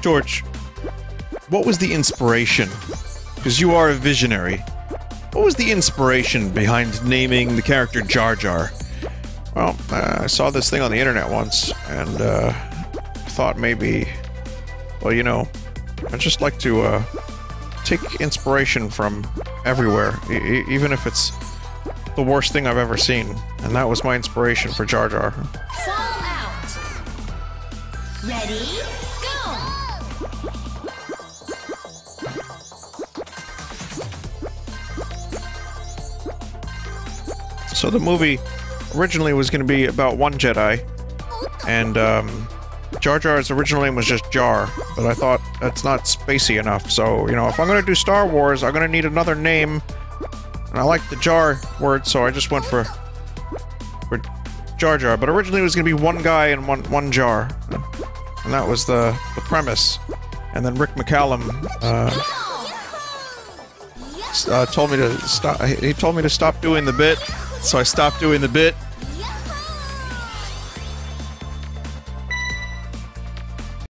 George, what was the inspiration? Because you are a visionary. What was the inspiration behind naming the character Jar Jar? Well, uh, I saw this thing on the internet once, and uh, thought maybe, well, you know, I'd just like to uh, take inspiration from everywhere, e even if it's the worst thing I've ever seen. And that was my inspiration for Jar Jar. Fall out. Ready? Go. So the movie originally was going to be about one Jedi, and um, Jar Jar's original name was just Jar, but I thought that's not spacey enough. So you know, if I'm going to do Star Wars, I'm going to need another name, and I like the Jar word, so I just went for for Jar Jar. But originally it was going to be one guy and one one jar, and that was the the premise. And then Rick McCallum. Uh, uh, told me to stop. He told me to stop doing the bit, so I stopped doing the bit,